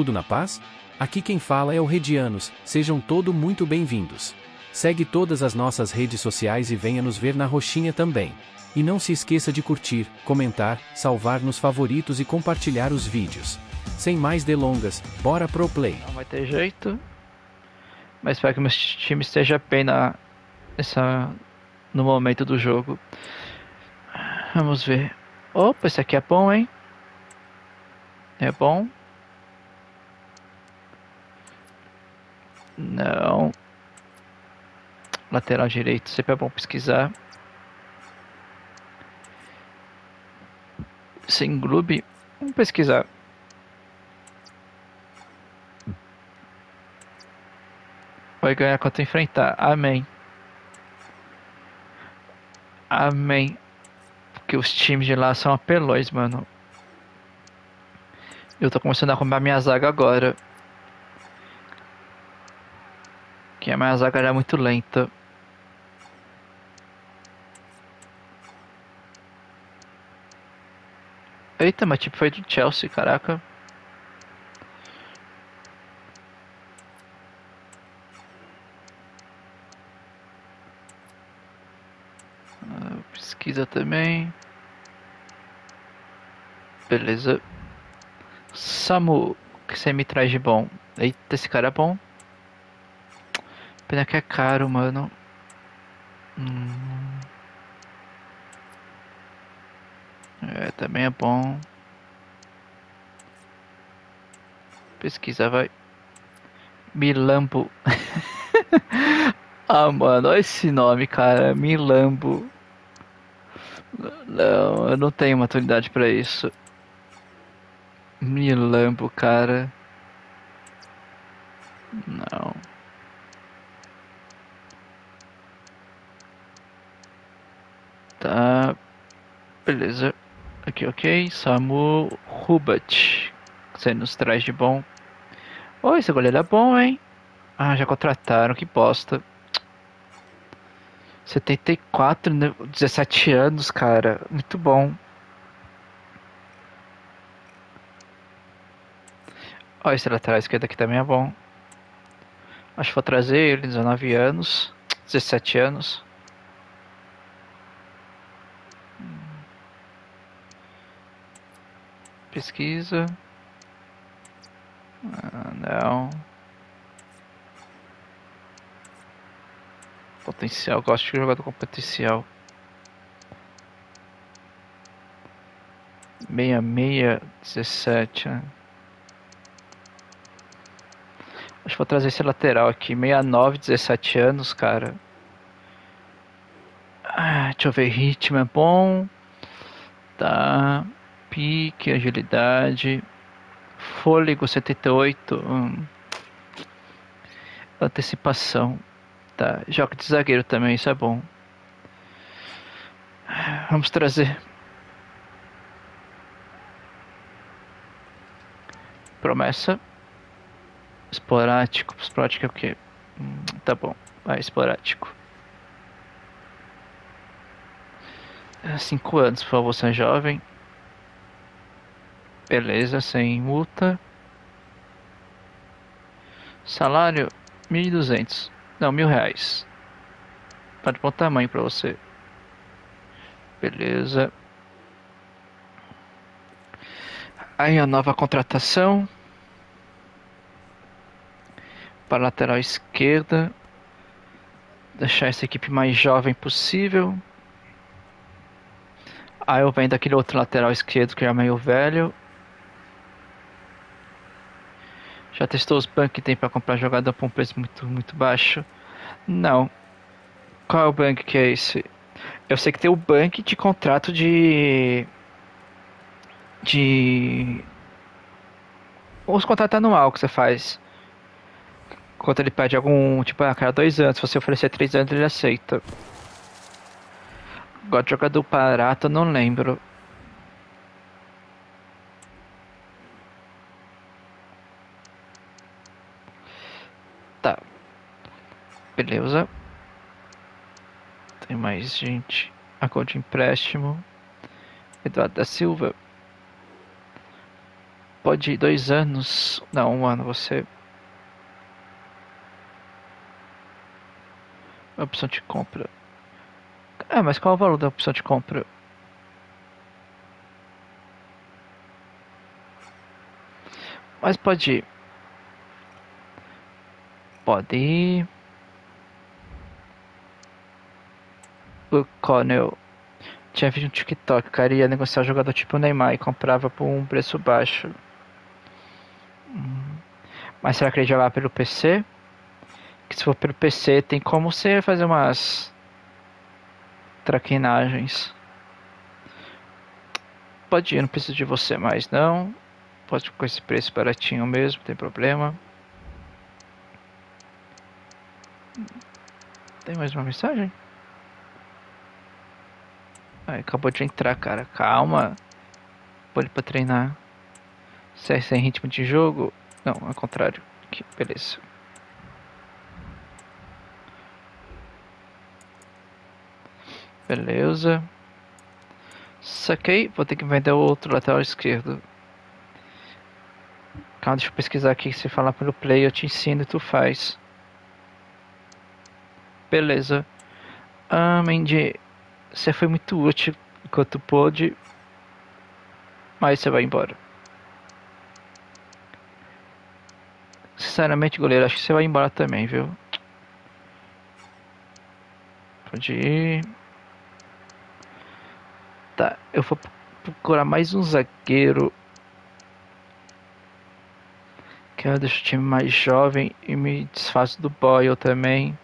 Tudo na paz? Aqui quem fala é o Redianos, sejam todos muito bem-vindos. Segue todas as nossas redes sociais e venha nos ver na roxinha também. E não se esqueça de curtir, comentar, salvar nos favoritos e compartilhar os vídeos. Sem mais delongas, bora pro play. Não vai ter jeito. Mas espero que meu time esteja bem na, no momento do jogo. Vamos ver. Opa, esse aqui é bom, hein? É bom. Não. Lateral direito, sempre é bom pesquisar. Sem gloob. Vamos pesquisar. Vai ganhar quanto enfrentar. Amém. Amém. Porque os times de lá são apelões, mano. Eu tô começando a arrumar minha zaga agora. Que a minha zaga era muito lenta. Eita, mas tipo foi do Chelsea, caraca. Ah, pesquisa também. Beleza. Samu, o que você me traz de bom? Eita, esse cara é bom. Pena que é caro, mano. Hum. É, também é bom. Pesquisa, vai. Milambo. ah, mano, olha esse nome, cara. Milambo. Não, eu não tenho maturidade para isso. Milambo, cara. Não. Tá. Beleza. Aqui, ok. Samu Rubat. Você nos traz de bom. Oh, esse goleiro é bom, hein? Ah, já contrataram. Que bosta. 74, 17 anos, cara. Muito bom. Ó, esse lateral esquerdo aqui também é bom. Acho que vou trazer ele, 19 anos. 17 anos. Pesquisa. Ah, não. Potencial, gosto de jogador com potencial. Meia meia dezessete. Né? Acho que vou trazer esse lateral aqui. 69, 17 anos, cara. Ah, deixa eu ver. Ritmo é bom. Tá pique, agilidade, fôlego 78, hum, antecipação. Tá, joga de zagueiro também, isso é bom. Vamos trazer. Promessa. Esporádico. Esporádico é o que? Hum, tá bom. Vai, esporádico. Cinco anos, por favor, você é jovem. Beleza, sem multa. Salário, 1.200. Não, mil reais. Pode bom tamanho para você. Beleza. Aí a nova contratação. Para lateral esquerda. Deixar essa equipe mais jovem possível. Aí eu venho daquele outro lateral esquerdo que é meio velho. Já testou os bancos que tem para comprar jogador por um preço muito, muito baixo? Não. Qual é o banco que é esse? Eu sei que tem o banco de contrato de. De. Os contratos anual que você faz. Quando ele pede algum. Tipo, a cada dois anos. Se você oferecer três anos, ele aceita. Agora, jogador barato, não lembro. Beleza. Tem mais gente. Acordo de empréstimo. Eduardo da Silva. Pode ir dois anos. Não, um ano você. Opção de compra. É, mas qual é o valor da opção de compra? Mas pode ir. Pode ir. O Connell tinha vídeo no TikTok, o cara ia negociar um jogador tipo Neymar e comprava por um preço baixo. Mas será que ele jogar pelo PC? Que se for pelo PC tem como você fazer umas traquinagens. Pode ir, não preciso de você mais não. Pode com esse preço baratinho mesmo, tem problema. Tem mais uma mensagem? Acabou de entrar, cara. Calma. Pode pra treinar. Se é sem ritmo de jogo. Não, ao contrário. Aqui, beleza. Beleza. Saquei. Vou ter que vender o outro lateral esquerdo. Calma, deixa eu pesquisar aqui. Se falar pelo play, eu te ensino e tu faz. Beleza. Ah, Mendy. Você foi muito útil enquanto pôde. Mas você vai embora. Sinceramente, goleiro, acho que você vai embora também, viu? Pode ir. Tá, eu vou procurar mais um zagueiro. Que eu deixo o time mais jovem e me desfaço do Boyle também.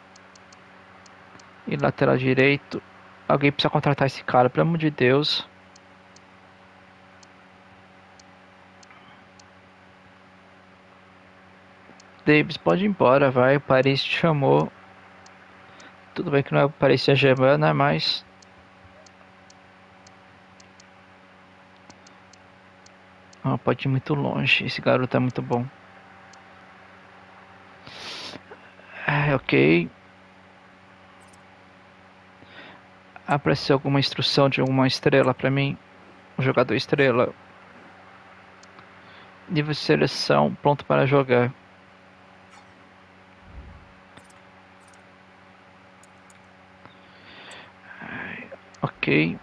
E lateral direito. Alguém precisa contratar esse cara, pelo amor de Deus. Davis, pode ir embora, vai. O Paris te chamou. Tudo bem que não é o Paris Saint-Germain, né? Mas Ah, pode ir muito longe. Esse garoto é muito bom. É, ok. Apareceu alguma instrução de alguma estrela para mim? Um jogador estrela. Nível de seleção pronto para jogar. Ok.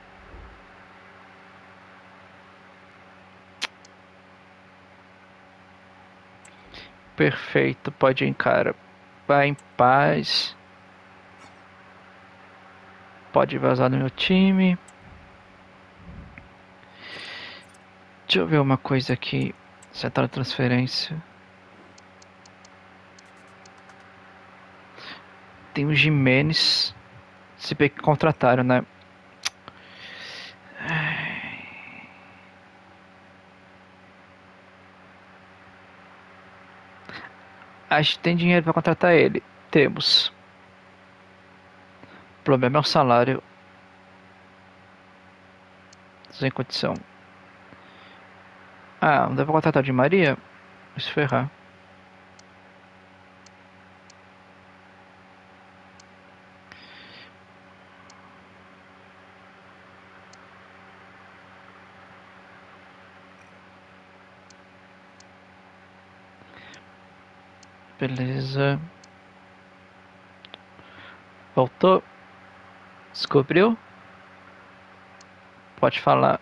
Perfeito, pode ir, cara. Vai em paz. Pode vazar no meu time. Deixa eu ver uma coisa aqui. Setar a transferência. Tem o Jimenez. Se bem que contrataram, né? A gente tem dinheiro para contratar ele. Temos. Problema é o salário. Sem condição. Ah, não deve contratar de Maria? Se ferrar. Beleza. Voltou? Descobriu? Pode falar.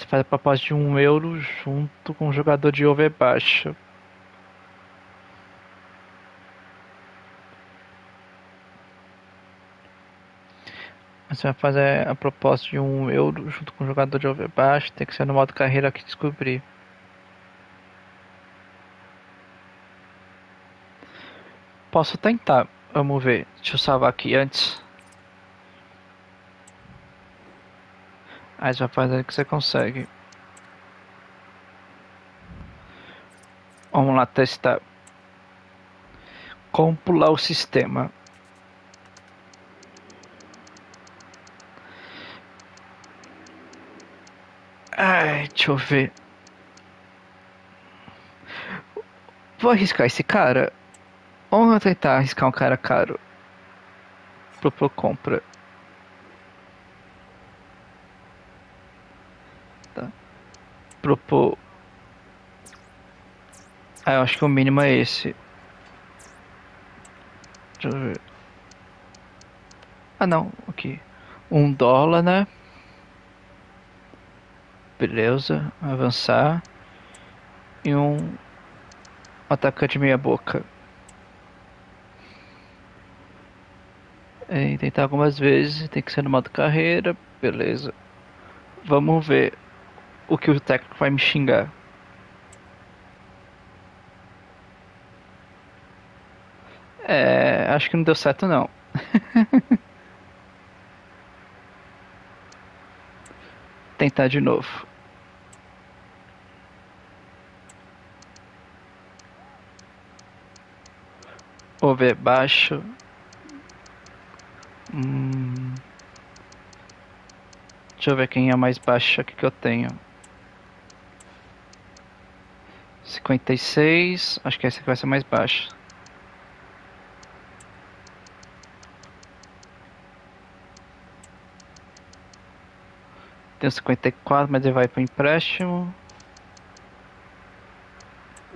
Você faz a proposta de um euro junto com o jogador de over. Você vai fazer a proposta de um euro junto com o jogador de over. Tem que ser no modo carreira que descobrir. Posso tentar. Vamos ver. Deixa eu salvar aqui antes. Aí você vai fazer o que você consegue. Vamos lá testar. Como pular o sistema. Ai, deixa eu ver. Vou arriscar esse cara. Vamos tentar arriscar um cara caro. Propor compra. Propor. Ah, eu acho que o mínimo é esse. Deixa eu ver. Ah não, aqui. Um dólar, né? Beleza, avançar. E um atacante meia boca. É, tentar algumas vezes, tem que ser no modo carreira, beleza. Vamos ver o que o técnico vai me xingar. É, acho que não deu certo não. Tentar de novo. Over baixo. Hum. Deixa eu ver quem é mais baixo aqui que eu tenho. 56. Acho que esse aqui vai ser mais baixo. Tem 54, mas ele vai para empréstimo.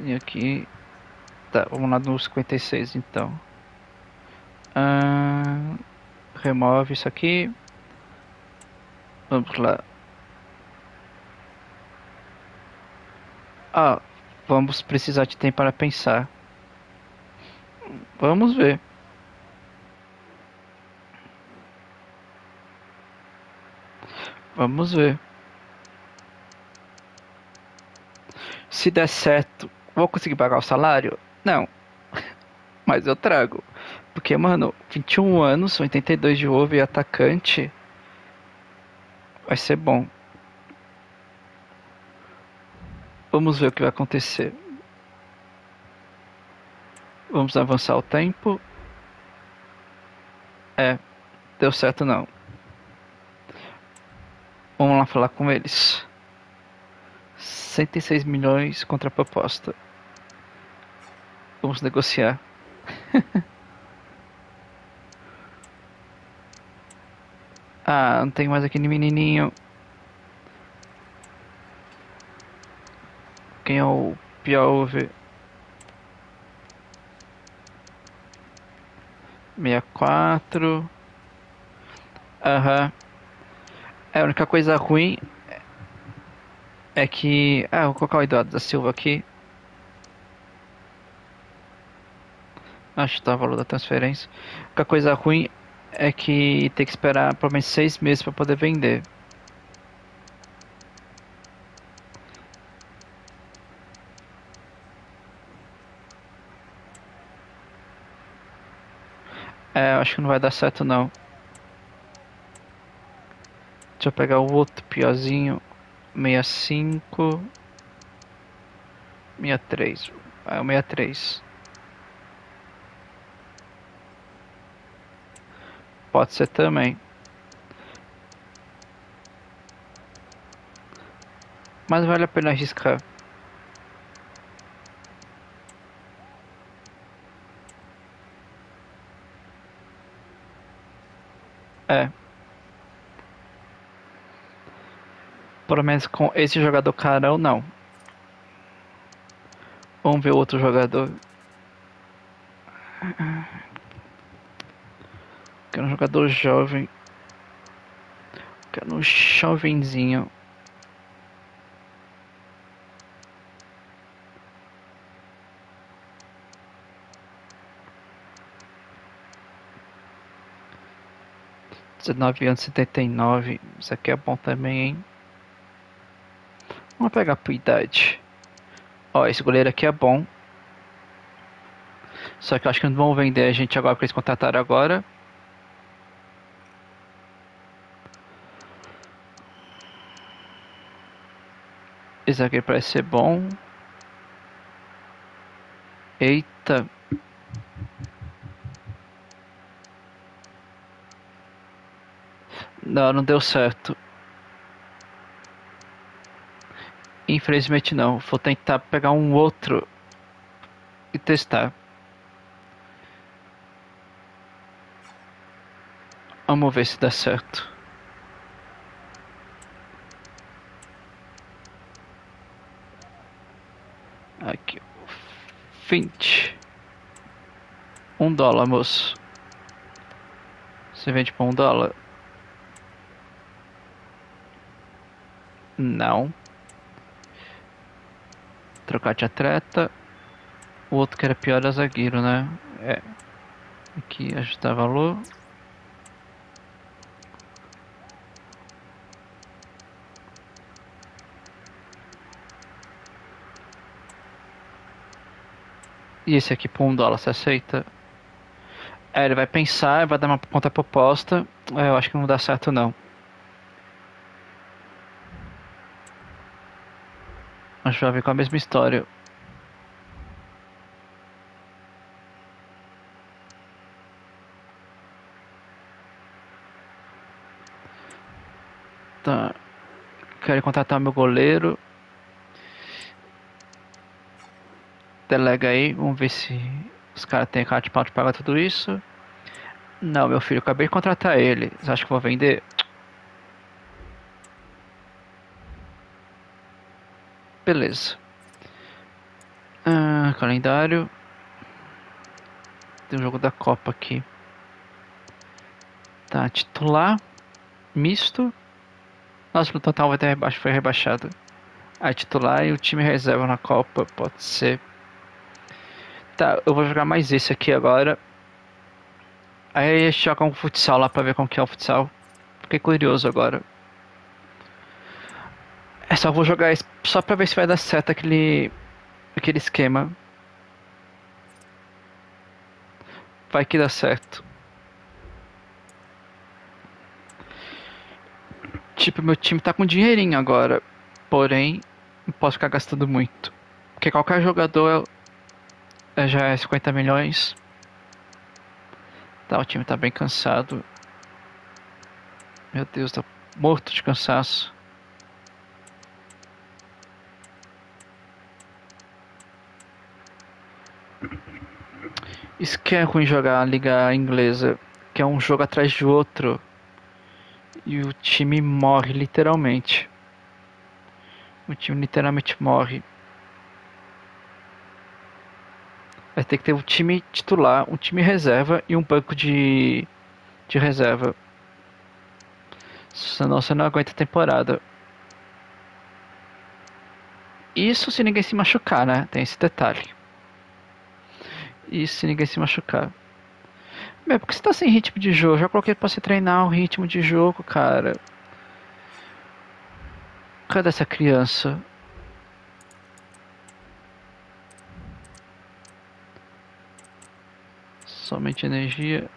E aqui. Tá, vamos lá no 56 então. Ah, remove isso aqui. Vamos lá. Ah, vamos precisar de tempo para pensar. Vamos ver. Vamos ver. Se der certo, vou conseguir pagar o salário? Não. Mas eu trago. Porque, mano, 21 anos, 82 de ovo e atacante. Vai ser bom. Vamos ver o que vai acontecer. Vamos avançar o tempo. É, deu certo não. Vamos lá falar com eles. 106 milhões contra a proposta. Vamos negociar. ah, não tem mais aquele menininho. Quem é o Piauve? 64. Aham. Uhum. A única coisa ruim é que. Ah, vou colocar o Eduardo da Silva aqui. Acho que tá o valor da transferência. A única coisa ruim é que tem que esperar pelo menos seis meses para poder vender. É, acho que não vai dar certo não. Deixa eu pegar o outro piorzinho. 65. 63. Ah, é o 63. Pode ser também. Mas vale a pena arriscar. É. Pelo menos com esse jogador carão, não. Vamos ver outro jogador. Quero um jogador jovem. Quero um jovenzinho. Dezenove anos setenta e nove. Isso aqui é bom também, hein? Vamos pegar por idade. Ó, esse goleiro aqui é bom. Só que eu acho que não vão vender a gente agora porque eles contrataram agora. Esse aqui parece ser bom. Eita. Não, não deu certo. Infelizmente não. Vou tentar pegar um outro e testar. Vamos ver se dá certo. Aqui. 20. Um dólar, moço. Você vende por um dólar? Não. Trocar de atleta. O outro que era pior era zagueiro, né? É. Aqui ajustar valor. E esse aqui por um dólar, você aceita? É, ele vai pensar, vai dar uma contraproposta. É, eu acho que não dá certo não. Vai ver com a mesma história. Tá. Quero contratar meu goleiro. Delega aí, vamos ver se os caras têm cara de pau de pagar tudo isso. Não, meu filho, acabei de contratar ele. Você acha que vou vender? Beleza. Ah, calendário. Tem um jogo da Copa aqui. Tá, titular. Misto. Nossa, no total vai ter rebaixo, foi rebaixado. A titular e o time reserva na Copa, pode ser. Tá, eu vou jogar mais esse aqui agora. Aí joga um futsal lá pra ver como que é o futsal. Fiquei curioso agora. É só vou jogar só pra ver se vai dar certo aquele. aquele esquema. Vai que dá certo. Tipo, meu time tá com dinheirinho agora. Porém, não posso ficar gastando muito. Porque qualquer jogador é, já é 50 milhões. Tá, o time tá bem cansado. Meu Deus, tá morto de cansaço. Isso que é ruim jogar a liga inglesa, que é um jogo atrás de outro. E o time morre literalmente. O time literalmente morre. Vai ter que ter um time titular, um time reserva e um banco de, de reserva. Senão você não aguenta a temporada. Isso se ninguém se machucar, né? Tem esse detalhe. Isso se ninguém se machucar. Meu, porque você tá sem ritmo de jogo? Já coloquei pra você treinar o ritmo de jogo, cara. Cadê essa criança? Somente energia.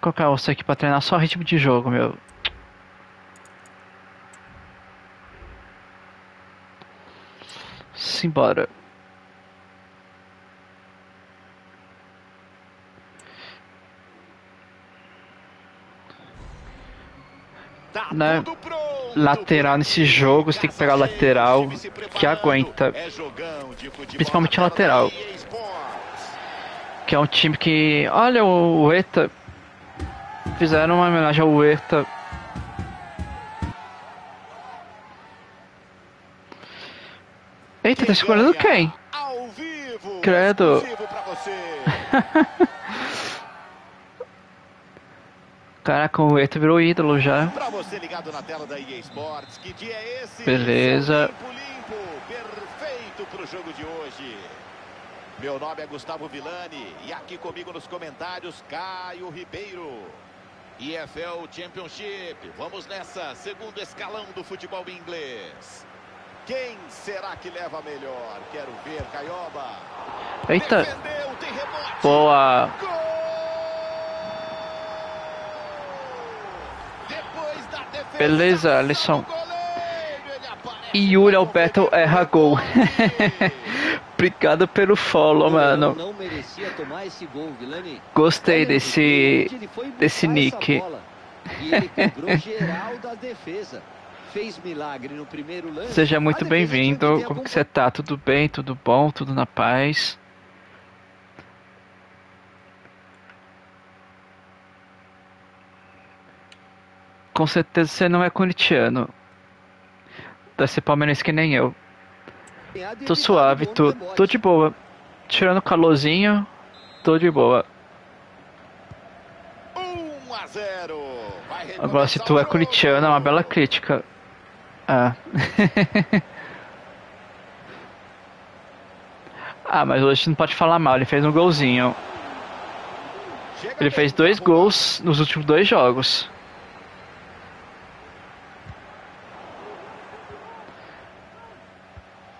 Colocar você aqui pra treinar só ritmo de jogo, meu. Simbora. Tá né? Lateral nesse jogo, você tem que pegar o lateral que aguenta. É Principalmente da lateral. Que é um time que. Olha o Huerta. Fizeram uma homenagem ao Huerta. Eita, tá escolhendo quem? Ao vivo. Credo. Caraca, o Huerta virou ídolo já. Sports, é? Beleza. Limpo, limpo, perfeito pro jogo de hoje. Meu nome é Gustavo Villani e aqui comigo nos comentários Caio Ribeiro. EFL Championship. Vamos nessa, segundo escalão do futebol inglês. Quem será que leva melhor? Quero ver, Caioba. Eita. Defendeu, tem rebote. Boa. Gol! Depois da defesa, Beleza, aparece E Yuri Alberto erra gol. Obrigado pelo follow, mano. Gol. Gostei desse desse nick. Fez milagre no primeiro lance. Seja muito bem-vindo. Como que você tá? Tudo bem? Tudo bom? Tudo na paz? Com certeza você não é corintiano. Deve ser palmeirense que nem eu. Tô suave, tô, tô de boa. Tirando o calorzinho, tô de boa. 1 a 0. Vai Agora, se tu é corintiano, é uma bela crítica. Ah. ah, mas hoje não pode falar mal, ele fez um golzinho. Ele fez dois gols nos últimos dois jogos.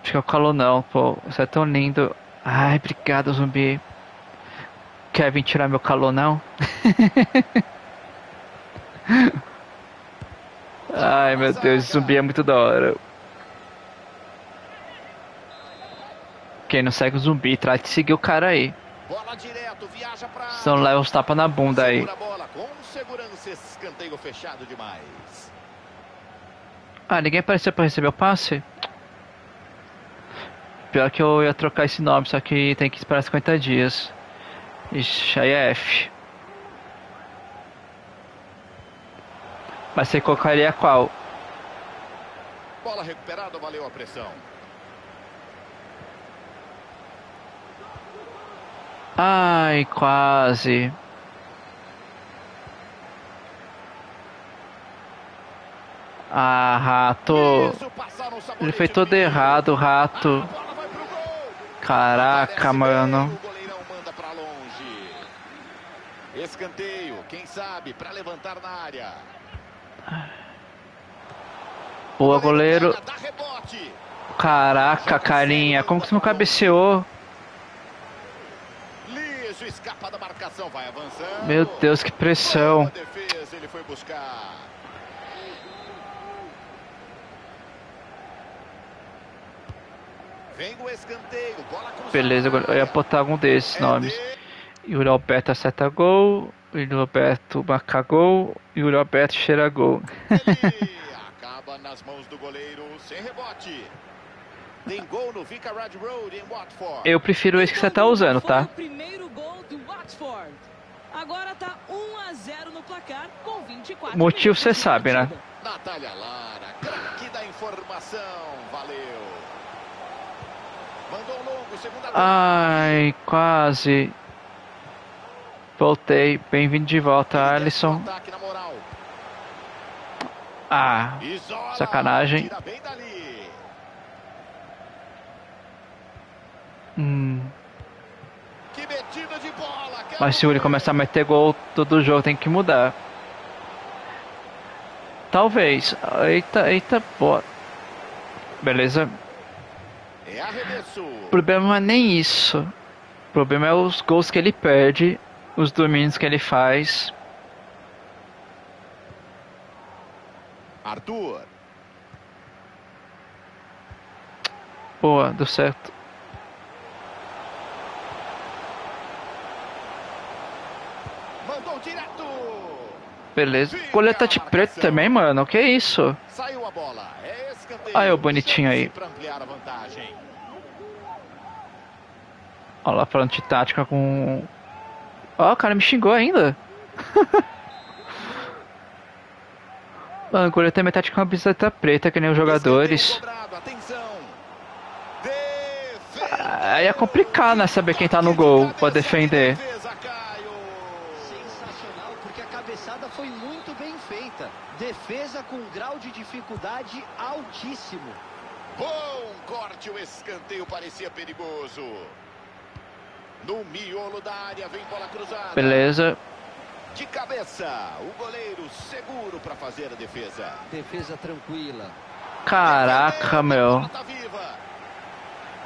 Acho que é o calor não, pô. Você é tão lindo. Ai, obrigado, zumbi. Quer vir tirar meu calor não? Ai, meu Deus, esse zumbi é muito da hora. Quem não segue o zumbi, trate de seguir o cara aí. Bola direto, viaja pra Senão leva uns tapas na bunda aí. Segura a bola com segurança, esse escanteio fechado demais. Ah, ninguém apareceu pra receber o passe? Pior que eu ia trocar esse nome, só que tem que esperar 50 dias. Ixi, aí é F. Mas você colocaria qual? Bola recuperada, valeu a pressão. Ai, quase. Ah, rato. Ele foi todo errado, rato. Caraca, mano. bem, O goleirão manda pra longe. Escanteio, quem sabe, pra levantar na área. Boa, goleiro. Caraca, carinha. Como que você não cabeceou? Meu Deus, que pressão. Beleza, agora eu ia botar algum desses É nomes. Yuri Alberto acerta gol. Yuri Alberto marca gol. Yuri Alberto cheira gol. Ele acaba nas mãos do goleiro, sem rebote. Tem gol no Vicarage Road em Watford. Eu prefiro esse que você tá usando, tá? o primeiro gol do Watford. Agora tá 1 a 0 no placar com 24 Motivo você sabe, né? Natália Lara, craque da informação, valeu. Mandou longo, segunda Ai, quase. Voltei. Bem-vindo de volta, Alisson. Ah, Sacanagem. Hum. Mas se ver. começar a meter gol, todo jogo tem que mudar. Talvez. Eita, eita, boa. Beleza. É. O problema não é nem isso. O problema é os gols que ele perde, os domínios que ele faz. Arthur. Boa, deu certo. Mandou direto. Beleza. Coleta de preto também, mano. Que isso? Saiu a bola. É escanteio. Aí, o bonitinho aí. Olha lá falando de tática com. Ó, o cara me xingou ainda. Mano, o goleiro também tá de camiseta preta, que nem os jogadores. Aí é complicado, né? Saber quem tá no gol pra defender. Defesa, Caio. Sensacional, porque a cabeçada foi muito bem feita. Defesa com um grau de dificuldade altíssimo. Bom corte, o escanteio parecia perigoso. No miolo da área, vem bola cruzada. Beleza. De cabeça, o goleiro seguro para fazer a defesa. Defesa tranquila. Caraca, meu. Tá.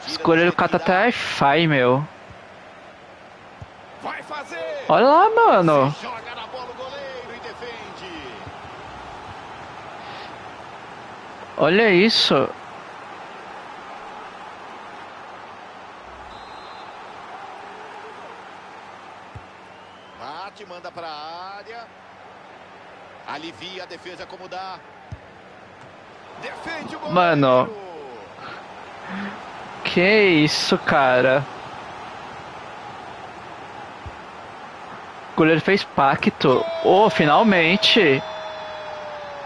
Esse goleiro cata até Wi-Fi, meu. Vai fazer. Olha lá, mano. Joga na bola o goleiro e defende. Olha isso. Bate, manda para a área. Alivia a defesa como dá. Defende o goleiro. Mano. Que isso, cara. O goleiro fez pacto. Oh, finalmente.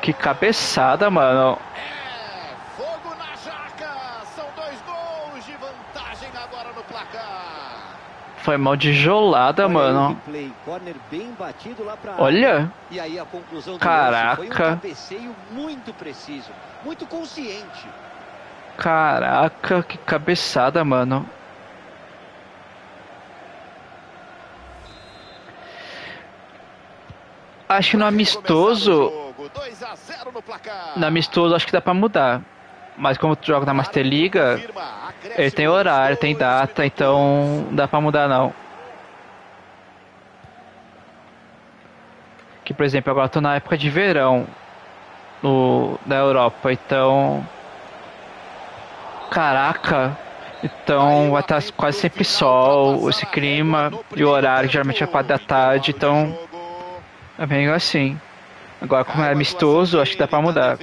Que cabeçada, mano. É, fogo na jaca. São dois gols de vantagem agora no placar. Foi mal de jolada, mano. Olha. Caraca. Caraca, que cabeçada, mano. Acho que no amistoso. 2 a 0 no amistoso acho que dá pra mudar. Mas como tu joga na Master Liga, ele tem horário, tem data, então não dá pra mudar não. Que por exemplo, agora eu tô na época de verão no, na Europa, então. Caraca! Então vai estar quase sempre sol, esse clima, e o horário geralmente é 4 da tarde, então é bem assim. Agora como é amistoso, acho que dá pra mudar.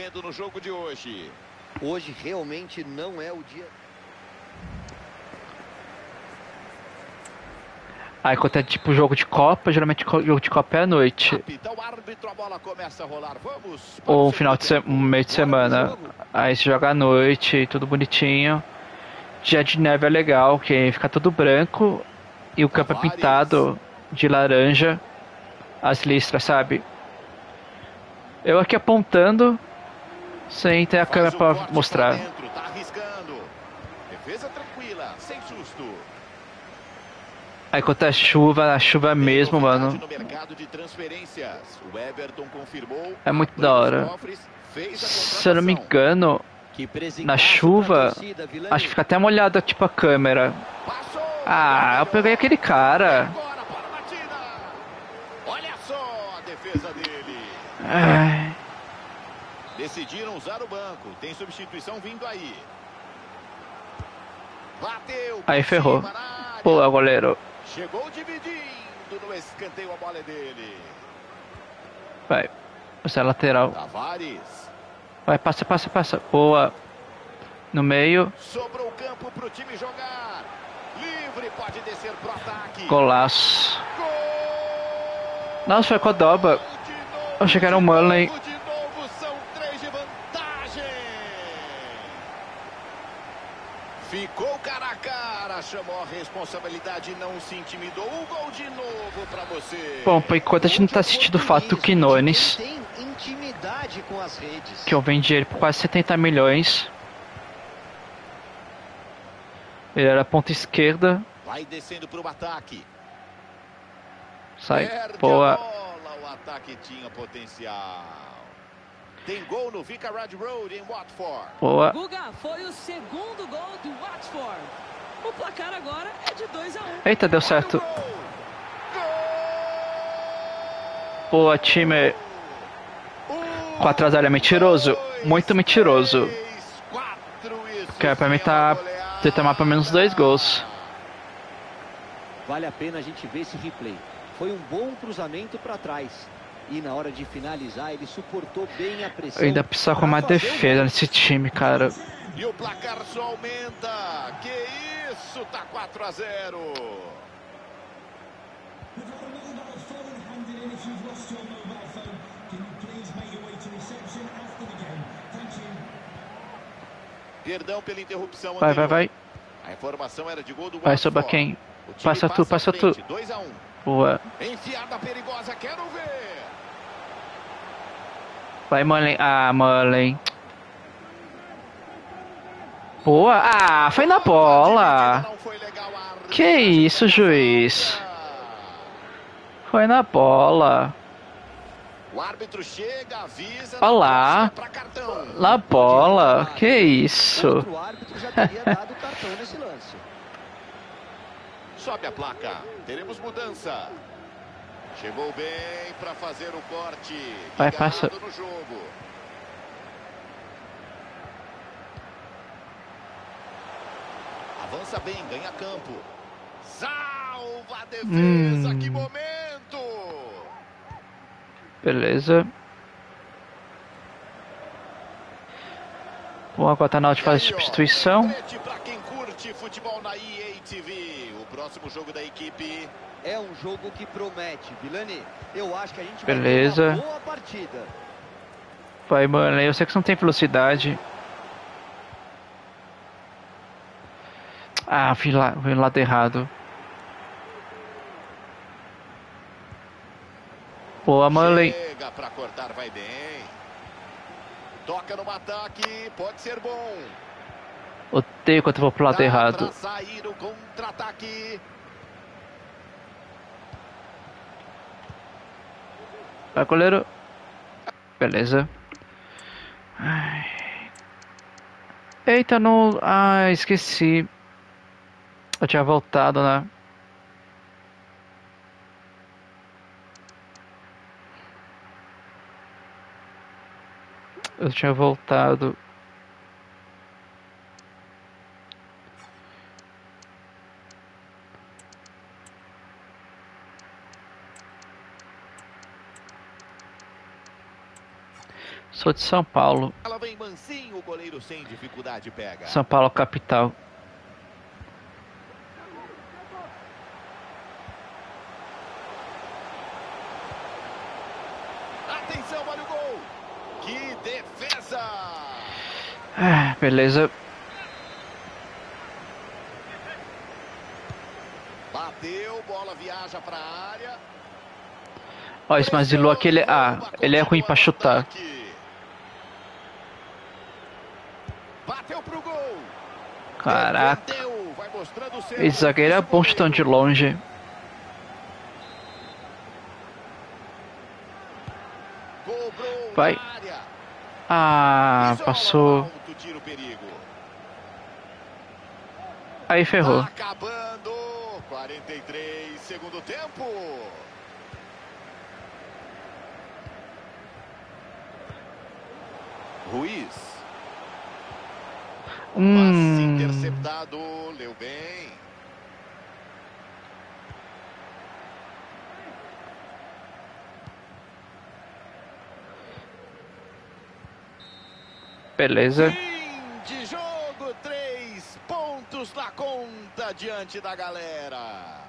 Hoje realmente não é o dia. Aí quando é tipo jogo de Copa, geralmente jogo de Copa é à noite. Para Ou um final de um meio de semana. Aí se joga à noite, tudo bonitinho. Dia de neve é legal, que fica tudo branco e o campo é pintado de laranja. As listras, sabe? Eu aqui apontando, sem ter a câmera pra corte mostrar. dentro, tá arriscando. Defesa tranquila, sem susto. Aí quando é chuva, a chuva Tem mesmo, mano. É muito da hora. a Se eu não me engano, na chuva, acho que fica até molhada tipo a câmera. Ah, eu peguei aquele cara. Agora para a batida. Olha só a defesa dele. Ai. Decidiram usar o banco. Tem substituição vindo aí. Bateu. Aí ferrou. Pô, goleiro. Chegou dividindo no escanteio a bola é dele. Vai. Você é lateral. Tavares. Vai, passa, passa, passa. Boa. No meio. Sobrou o campo pro time jogar. Livre, pode descer pro ataque. Golaço. Gol! Nossa, foi. De novo, Eu achei que era Mullen. Ficou cara a cara, chamou a responsabilidade e não se intimidou. Um gol de novo pra você. Bom, por enquanto a gente não tá assistindo o fato do Quinones, Ele tem intimidade com as redes. que eu vendi ele por quase 70 milhões. Ele era ponta esquerda. Vai descendo pro ataque. Sai. Perde Boa. bola, o ataque tinha potencial. Tem gol no Vicarage Road em Watford. Boa. Guga, foi o segundo gol do Watford. O placar agora é de 2 a 1. Eita, deu certo. Boa, time. 4 a 0 é mentiroso. Muito mentiroso. Que é pra mim tá. Ter tomar pelo menos dois gols. Vale a pena a gente ver esse replay. Foi um bom cruzamento para trás. E na hora de finalizar, ele suportou bem a pressão. Eu ainda preciso pra arrumar defesa nesse time, cara. E o placar só aumenta. Que isso, tá 4 a 0. Perdão pela interrupção Vai, vai, vai. A informação era de gol do Vai, sobra quem? Passa tu, passa tu. frente, 2 a 1. Boa. Enfiada perigosa, quero ver. Vai, Mullen. Ah, Mullen. Boa. Ah, foi na bola. Que isso, juiz? Foi na bola. O árbitro chega, avisa. Olha lá. Na bola. Que isso? Outro árbitro já teria dado cartão nesse lance. Sobe a placa. Teremos mudança. Chegou bem para fazer o corte. Vai, passa. no jogo. Avança bem, ganha campo. Salva a defesa, Hum. que momento! Beleza. E aí, ó, substituição. pra quem curte futebol na EA TV. O próximo jogo da equipe É um jogo que promete, Vilani. Eu acho que a gente Beleza. vai ter uma boa partida. Vai, mano. Eu sei que você não tem velocidade. Ah, vi lá, vi lado errado. Boa, Manley. chega pra cortar, vai bem. Toca no ataque, pode ser bom. Odeio quando vou pro lado Dá errado. Vai, goleiro. Beleza. Ai. Eita, não. Ah, esqueci. Eu tinha voltado, né? Eu tinha voltado. Sou de São Paulo. Ela vem mansinho, o goleiro sem dificuldade pega. São Paulo capital. Atenção, olha o gol. Que defesa! Ah, beleza. Bateu, bola viaja pra área. Ó, esse Mazilu aqui, ele, ah, ele é ruim pra chutar. Bateu pro gol. Caraca. Defendeu, vai mostrando o seu Esse zagueiro é bom chutando de longe. Vai. Ah, passou. Aí ferrou. Acabando. 43, segundo tempo. Ruiz. Hum, interceptado. Leu bem. beleza. Fim de jogo. Três pontos na conta diante da galera.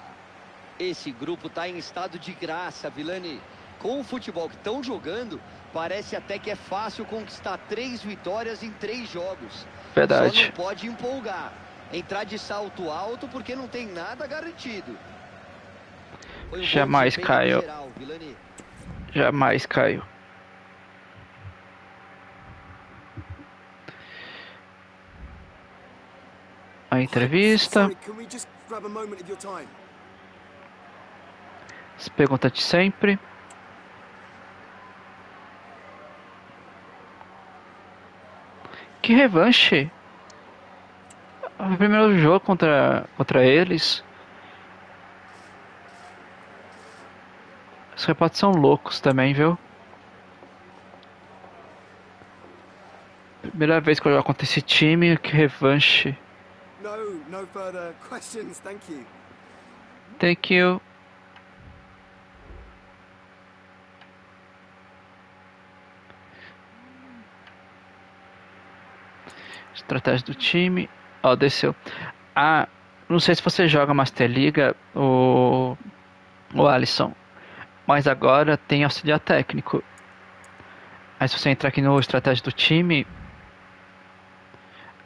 Esse grupo tá em estado de graça, Vilani. Com o futebol que estão jogando, parece até que é fácil conquistar três vitórias em três jogos. Só Verdade. não pode empolgar. Entrar de salto alto porque não tem nada garantido. Um Jamais, geral, Vilani. Jamais caio. A entrevista. Sorry, can we just grab a moment of your time? As perguntas de sempre. Que revanche! O primeiro jogo contra, contra eles. Os repórteres são loucos também, viu? Primeira vez que eu jogo contra esse time, que revanche. No, no further questions, thank you. Thank you. Estratégia do time. Ó, desceu. Ah, não sei se você joga Master Liga, o, o Alisson. Mas agora tem auxiliar técnico. Aí se você entrar aqui no estratégia do time,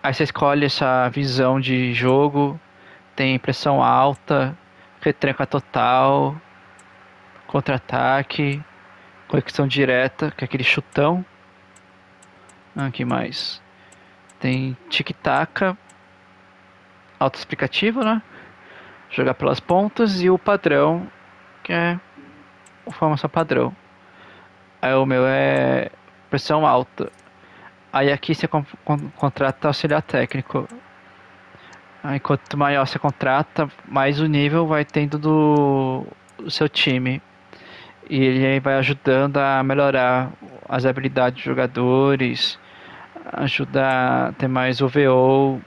aí você escolhe essa visão de jogo, tem pressão alta, retranca total, contra-ataque, conexão direta, que é aquele chutão. Ah, que mais? Tem tic-tac, autoexplicativo, né? Jogar pelas pontas e o padrão, que é formação padrão. Aí o meu é pressão alta. Aí aqui você con con contrata auxiliar técnico. Aí quanto maior você contrata, mais o nível vai tendo do, seu time. E ele vai ajudando a melhorar as habilidades dos jogadores, ajuda a ter mais OVO.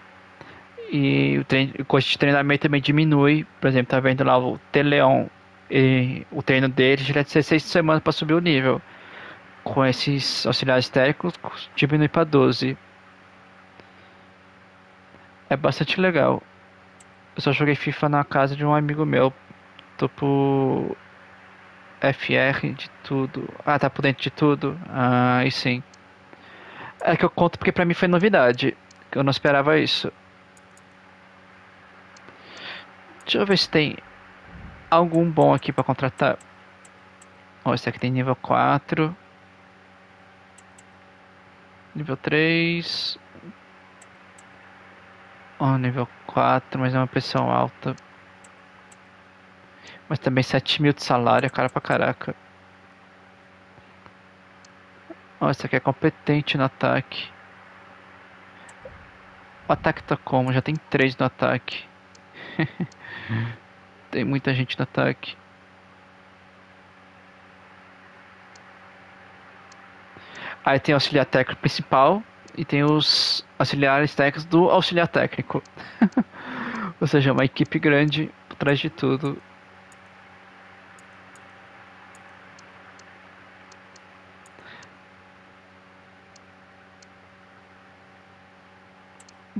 E o, treino, o custo de treinamento também diminui. Por exemplo, tá vendo lá o Teleon. E o treino dele já é de 16 semanas para subir o nível com esses auxiliares técnicos diminui para 12. É bastante legal. Eu só joguei FIFA na casa de um amigo meu. Tô por FR de tudo. Ah, tá por dentro de tudo. Ah, e sim. É que eu conto porque pra mim foi novidade. Eu não esperava isso. Deixa eu ver se tem algum bom aqui pra contratar. Ó, esse aqui tem nível 4. Nível 3. Ó, oh, nível 4, mas é uma pressão alta. Mas também 7 mil de salário, é cara pra caraca. Esse aqui é competente no ataque. O ataque tá como? Já tem 3 no ataque. tem muita gente no ataque. Aí tem o auxiliar técnico principal e tem os auxiliares técnicos do auxiliar técnico. Ou seja, uma equipe grande por trás de tudo.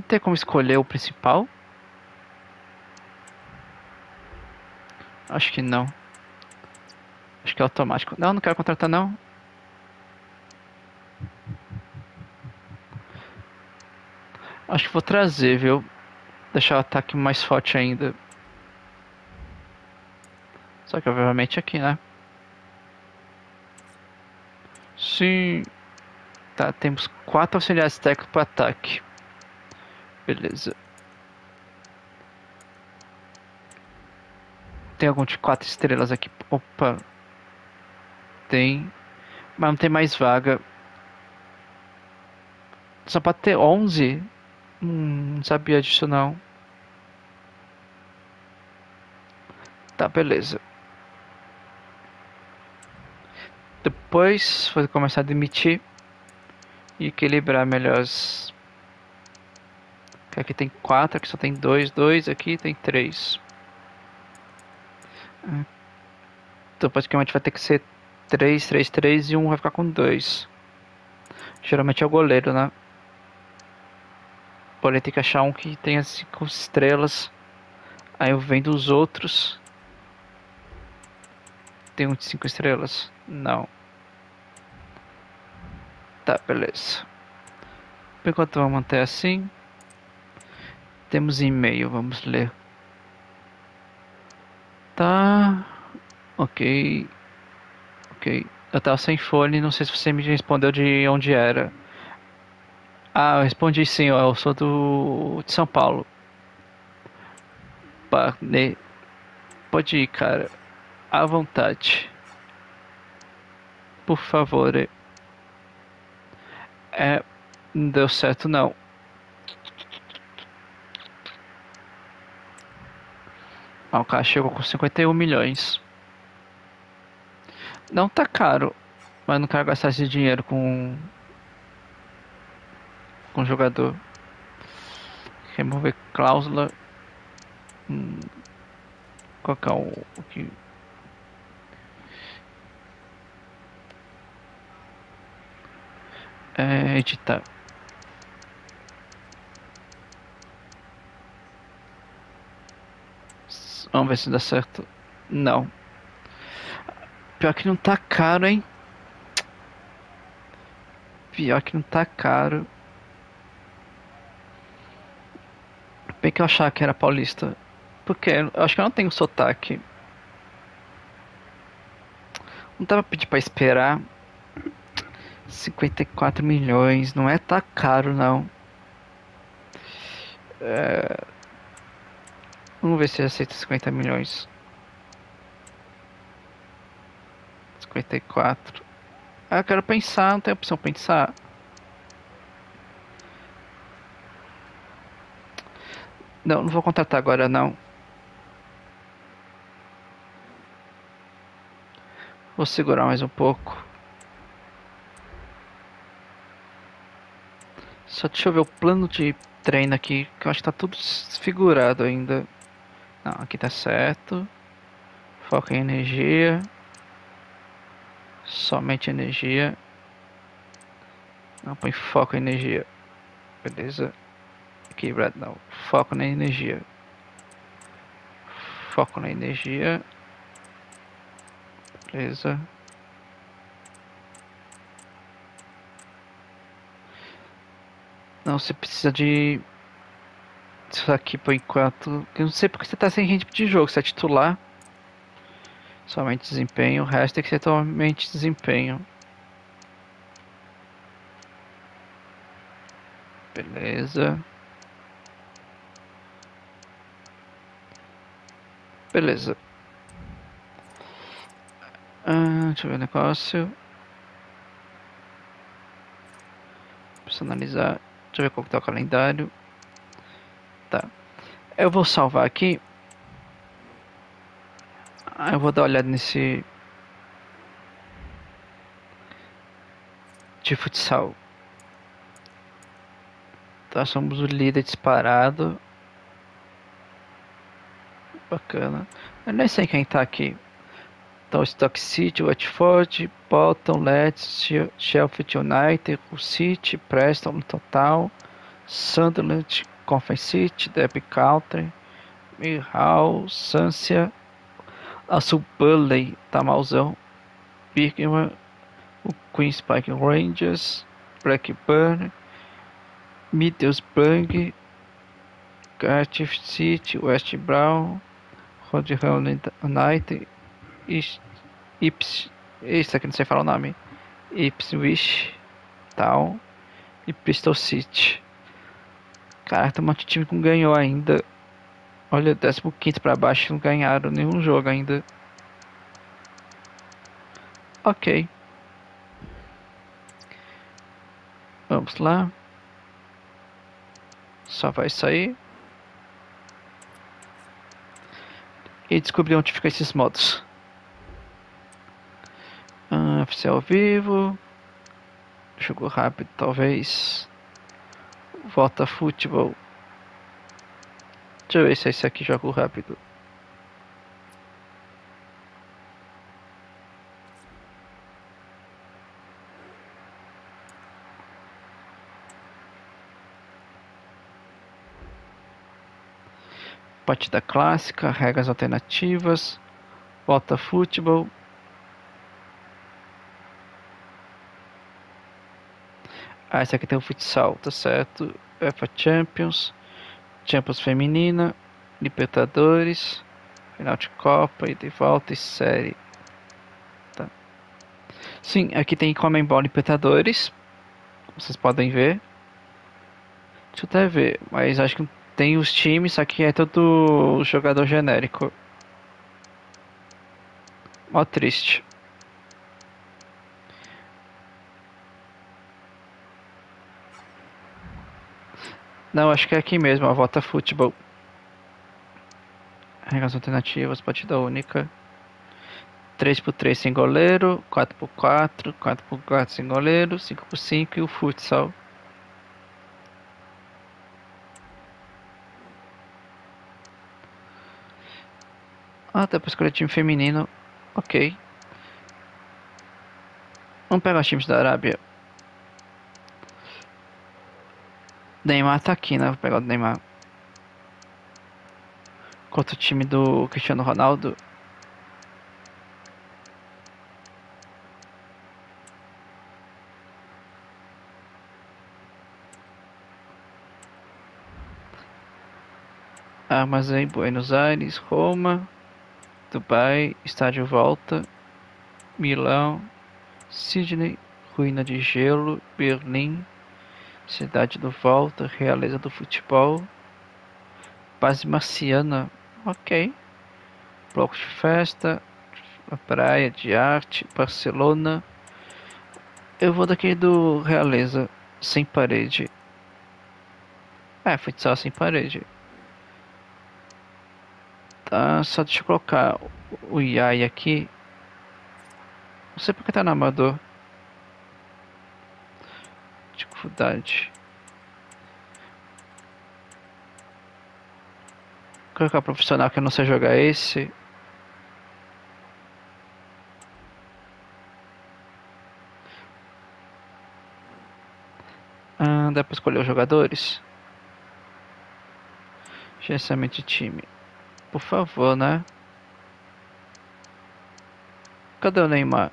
Tem como escolher o principal? Acho que não. Acho que é automático. Não, não quero contratar não. Acho que vou trazer, viu? Deixar o ataque mais forte ainda. Só que obviamente aqui, né? Sim. Tá, temos quatro auxiliares técnicos para ataque. Beleza. Tem algum de quatro estrelas aqui? Opa. Tem. Mas não tem mais vaga. Só pode ter 11 Hum, não sabia disso não. Tá, beleza. Depois vou começar a demitir e equilibrar melhor as. Aqui tem quatro, aqui só tem dois, dois, aqui tem três. Então praticamente vai ter que ser três, três, três e um vai ficar com dois. Geralmente é o goleiro, né? Porém tem que achar um que tenha cinco estrelas. Aí eu vendo os outros. Tem um de cinco estrelas? Não. Tá, beleza. Por enquanto vamos manter assim. Temos e-mail, vamos ler. Tá. Ok. Ok. Eu tava sem fone, não sei se você me respondeu de onde era. Ah, eu respondi sim, eu sou do de São Paulo. Pá, né? Pode ir, cara. À vontade. Por favor. É, é não deu certo não. Ah, o cara chegou com 51 milhões. Não tá caro, mas não quero gastar esse dinheiro com com jogador. Remover cláusula. Hum, colocar é o, o que. É, editar. Vamos ver se dá certo. Não. Pior que não tá caro, hein? Pior que não tá caro. Bem que eu achava que era paulista. Porque eu acho que eu não tenho sotaque. Não dava pra pedir pra esperar. 54 milhões. Não é tá caro, não. É... Vamos ver se aceita 50 milhões. 54. Ah, eu quero pensar, não tem opção pensar. Não, não vou contratar agora não. Vou segurar mais um pouco. Só deixa eu ver o plano de treino aqui, que eu acho que tá tudo desfigurado ainda. Não, aqui tá certo. Foca em energia. Somente energia. Não, põe foco em energia. Beleza. Equilibrado não. Foco na energia. Foco na energia. Beleza. Não, você precisa de. Isso aqui por enquanto. Eu não sei porque você tá sem ritmo de jogo. Você é titular. Somente desempenho. O resto tem que ser totalmente desempenho. Beleza. Beleza. Ah, deixa eu ver o negócio. Personalizar. Deixa eu ver qual que tá o calendário. Tá. Eu vou salvar aqui. Eu vou dar uma olhada nesse. De futsal. Tá, somos o líder disparado. Bacana. Eu nem sei quem tá aqui. Então, Stock City, Watford, Bolton, Leeds, Sheffield United, Hull City, Preston, Total, Sunderland, Conference City, Derby Country, Millwall, Sancia, Azul Burley, Tamalzão, Birmingham, o Queen's Park Rangers, Blackburn, Middlesbrough, Cardiff City, West Brown, Rotherham United, Ips, isso aqui não sei falar o nome, Ipswich Town e Bristol City. Cara, tem um monte de time que não ganhou ainda. Olha, 15 para baixo não ganharam nenhum jogo ainda. Ok. Vamos lá. Só vai sair. E descobrir onde ficam esses modos. Ah, oficial vivo. Jogo rápido, talvez. Volta futebol. Deixa eu ver se esse aqui jogo rápido. Partida clássica, regras alternativas, volta futebol. Ah, esse aqui tem o futsal, tá certo? UEFA Champions, Champions Feminina, Libertadores, final de Copa e de volta e série. Tá. Sim, aqui tem Comembol Libertadores, vocês podem ver. Deixa eu até ver, mas acho que tem os times, que é todo jogador genérico. Mó triste. Não, acho que é aqui mesmo, a volta futebol. Regras alternativas, partida única. 3x3 sem goleiro, 4x4, 4x4 sem goleiro, 5x5 e o futsal. Ah, dá pra escolher time feminino. Ok. Vamos pegar os times da Arábia. Neymar tá aqui, né? Vou pegar o Neymar. Contra o time do Cristiano Ronaldo. Armazém Buenos Aires, Roma. Dubai, Estádio Volta, Milão, Sydney, Ruína de Gelo, Berlim, Cidade do Volta, Realeza do Futebol, Base Marciana, ok. Bloco de Festa, praia de arte, Barcelona. Eu vou daquele do Realeza, sem parede. É, futsal sem parede. Tá, só deixa eu colocar o Yai aqui. Não sei porque tá no amador. Dificuldade. Vou colocar profissional que eu não sei jogar esse. Ah, dá pra escolher os jogadores? Gerenciamento de time. Por favor, né? Cadê o Neymar?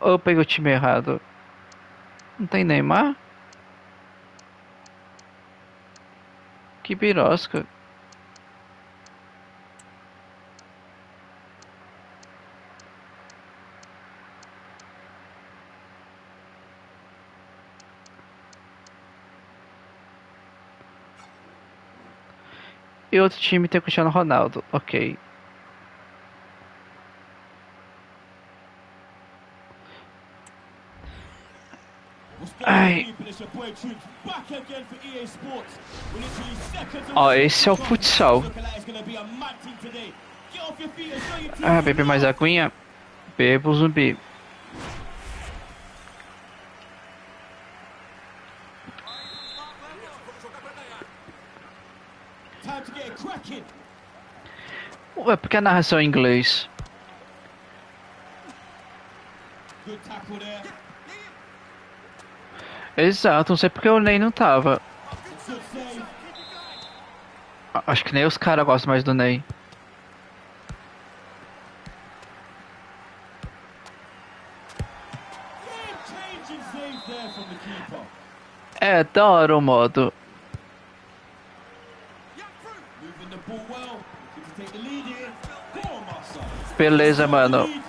Ou eu peguei o time errado? Não tem Neymar? Que birosca. E outro time tem o Cristiano Ronaldo. Ok. Ó, esse é o futsal. Ah, bebe mais aguinha. Bebo zumbi. Ué, por que a narração é em inglês? Exato, não sei porque o Ney não tava. Acho que nem os caras gostam mais do Ney. É, da hora o modo. Beleza, mano.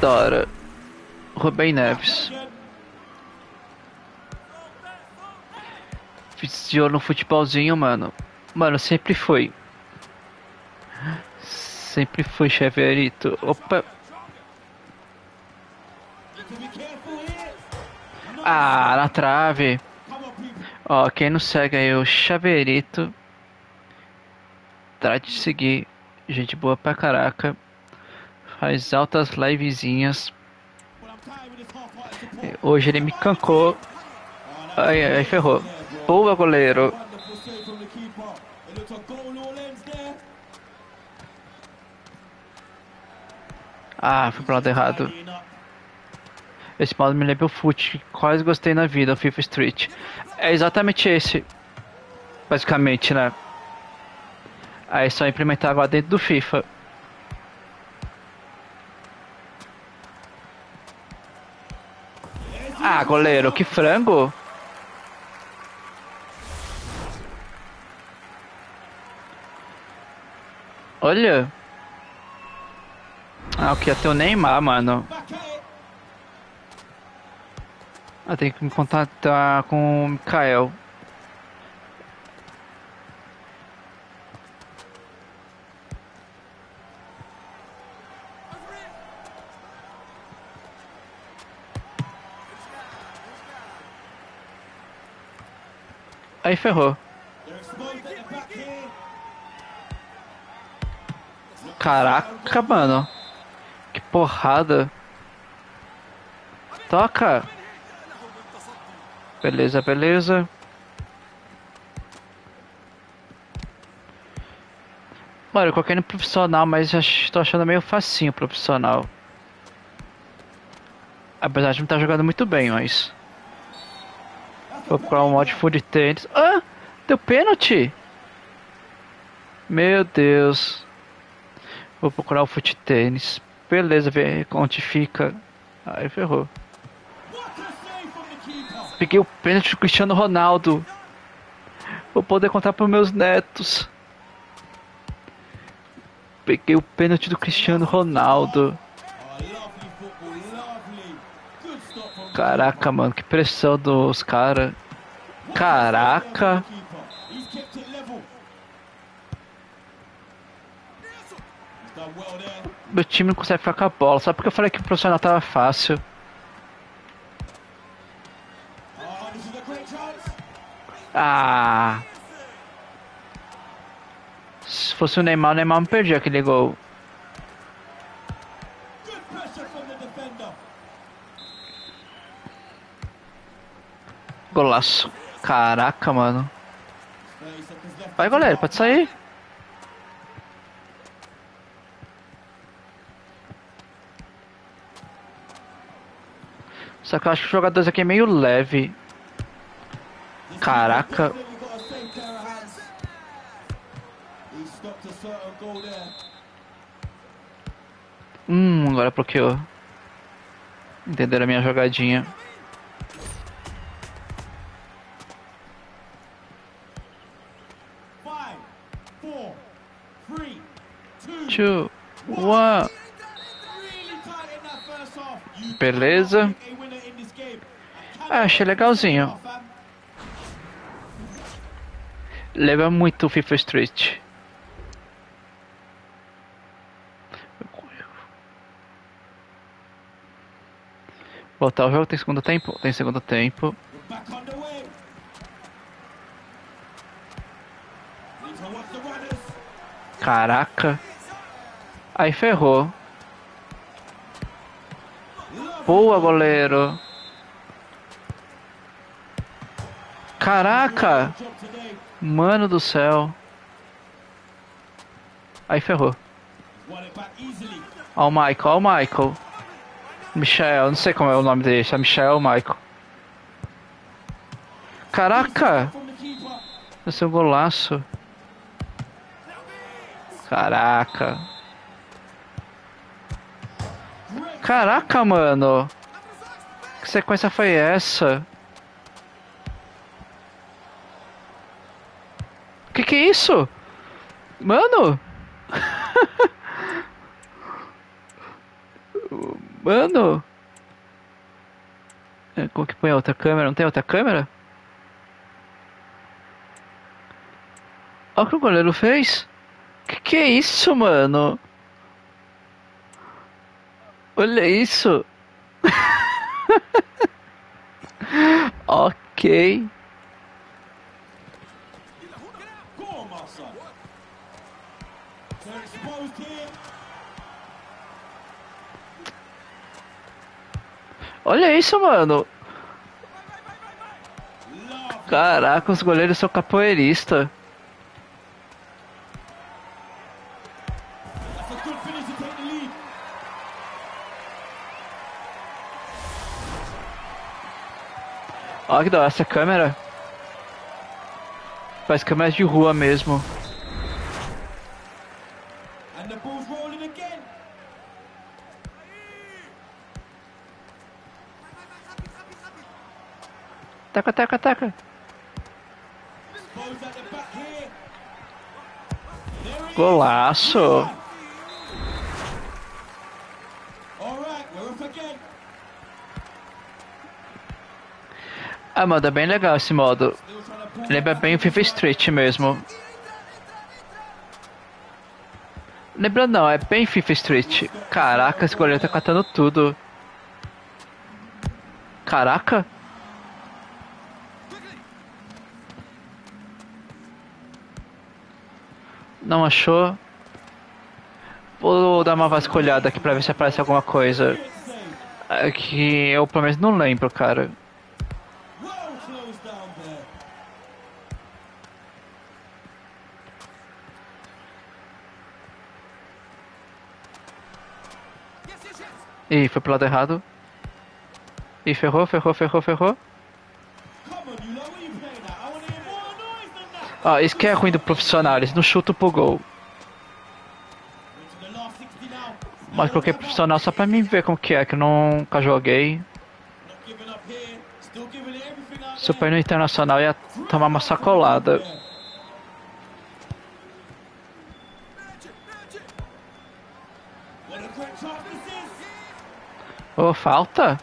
Da hora. Rubem Neves. Viciou no futebolzinho, mano. Mano, sempre foi. Sempre foi Cheverito. Opa. Ah, na trave. Ó, quem não segue aí o Chaverito. Trate de seguir. Gente boa pra caraca. Faz altas livezinhas. Hoje ele me cancou. Ai, ai, ferrou. Boa, goleiro. Ah, fui pro lado errado. Esse modo me lembra o Foot, que quase gostei na vida, o FIFA Street. É exatamente esse. Basicamente, né? Aí é só implementar agora dentro do FIFA. Ah, goleiro, que frango! Olha! Ah, eu queria ter o Neymar, mano. Ah, tem que me contatar com o Mikael. Aí ferrou. Caraca, mano. Que porrada. Toca. Beleza, beleza. Mano, eu coloquei no profissional, mas tô achando meio facinho profissional. Apesar de não estar jogando muito bem, mas. Procurar um mod full de tênis. Ah! Deu pênalti! Meu Deus. Vou procurar o fute tênis. Beleza, ver onde fica. Aí ferrou. Peguei o pênalti do Cristiano Ronaldo. Vou poder contar para meus netos. Peguei o pênalti do Cristiano Ronaldo. Caraca, mano, que pressão dos caras. Caraca. Meu time não consegue ficar com a bola. Só porque eu falei que o profissional tava fácil. Ah. Se fosse o Neymar, o Neymar não perdia aquele gol. Good pressure from the defender. Golaço. Caraca, mano. 30 seconds left. Vai, goleiro, pode sair. Só que eu acho que os jogadores aqui é meio leve. Caraca. Hum, agora bloqueou. Entenderam a minha jogadinha. You Beleza. Ah, achei legalzinho. Lembra muito FIFA Street. Voltar o jogo tem segundo tempo? Tem segundo tempo. We're Aí ferrou. Boa, goleiro. Caraca. Mano do céu. Aí ferrou. Ó o Michael, ó o Michael. Michel, não sei como é o nome dele, é Michel ou Michael. Caraca! Esse é um golaço. Caraca. Caraca, mano. Que sequência foi essa? Que que é isso? Mano! Mano! É, Como que põe a outra câmera? Não tem outra câmera? Olha o que o goleiro fez. Que que é isso, mano? Olha isso. ok. Olha isso, mano. Caraca, os goleiros são capoeiristas. Olha que da hora essa câmera. Faz câmeras de rua mesmo. Taca, taca, taca. Golaço. Ah, mano, é bem legal esse modo. Lembra bem o FIFA Street mesmo. Lembra não, é bem FIFA Street. Caraca, esse goleiro tá catando tudo. Caraca. Não achou? Vou dar uma vasculhada aqui pra ver se aparece alguma coisa. É Que eu pelo menos não lembro, cara. Ih, foi pro lado errado. Ih, ferrou, ferrou, ferrou, ferrou. Ó, isso que é ruim do profissional, eles não chutam pro gol. We're to the last 60 now. Mas coloquei profissional só pra mim ver como que é, que eu nunca joguei. Se eu no internacional ia tomar uma sacolada. Oh, falta?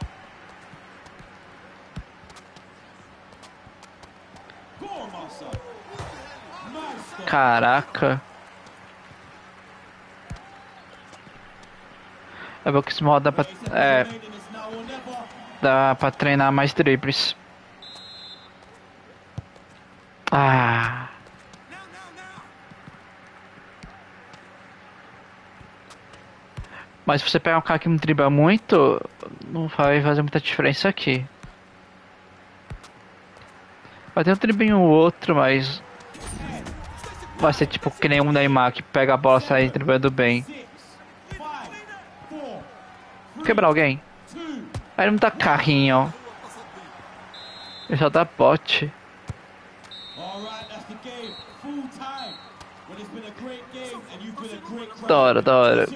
Caraca. É bom que esse modo dá pra... É, dá pra treinar mais dribles. Ah... Mas se você pegar um cara que não dribla muito, não vai fazer muita diferença aqui. Vai ter um driblinho ou outro, mas vai ser tipo que nem um Neymar que pega a bola e sai driblando bem. Quebrar alguém? Aí ele não dá carrinho. Ele só dá bote. Da hora, da hora.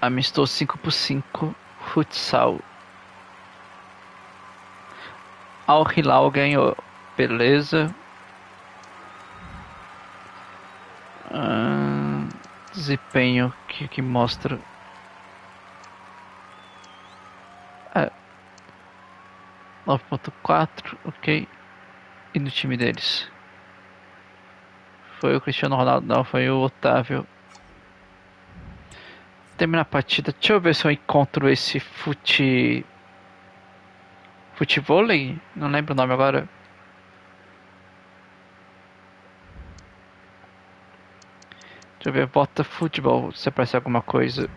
Amistou 5 por 5 futsal. Al Hilal ganhou. Beleza. Ah, desempenho que, que mostra. É. 9.4, ok. No time deles? Foi o Cristiano Ronaldo, não, foi o Otávio. Termina a partida. Deixa eu ver se eu encontro esse fute. Futevôlei? Não lembro o nome agora. Deixa eu ver, bota futebol, se aparece alguma coisa.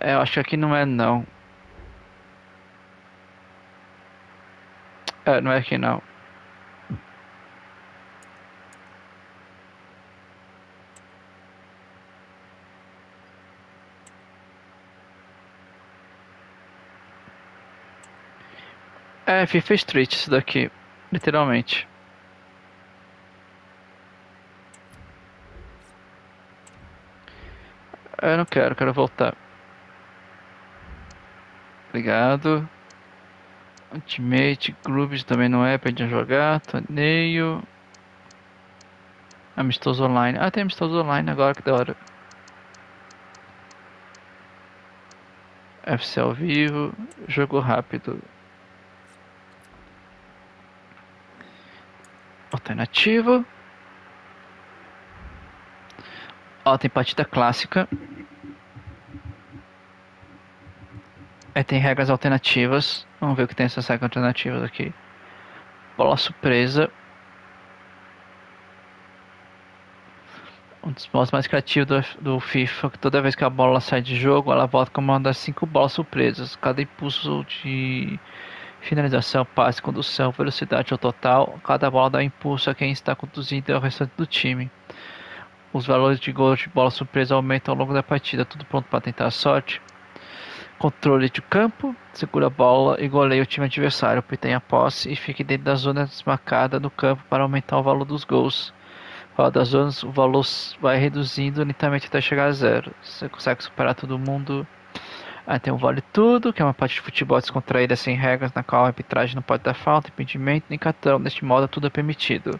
É, eu acho que aqui não é não. É, não é aqui não. É, FIFA Street isso daqui. Literalmente. Eu não quero, quero voltar. Obrigado. Ultimate, Grooves também não é pra gente jogar. Torneio. Amistoso online. Ah, tem amistoso online agora, que da hora. FC ao vivo. Jogo rápido. Alternativo. Ó, tem partida clássica. Aí tem regras alternativas. Vamos ver o que tem essas regras alternativas aqui. Bola surpresa. Um dos modos mais criativos do, do FIFA, que toda vez que a bola sai de jogo, ela volta com uma das cinco bolas surpresas. Cada impulso de finalização, passe, condução, velocidade ao total, cada bola dá impulso a quem está conduzindo ao restante do time. Os valores de gol de bola surpresa aumentam ao longo da partida, tudo pronto para tentar a sorte. Controle de campo, segura a bola e goleia o time adversário, obtenha a posse e fique dentro da zona desmarcada no campo para aumentar o valor dos gols. Fora das zonas, o valor vai reduzindo lentamente até chegar a zero. Você consegue superar todo mundo Aí tem o Vale Tudo, que é uma parte de futebol descontraída sem regras, na qual a arbitragem não pode dar falta, impedimento nem cartão. Neste modo, tudo é permitido.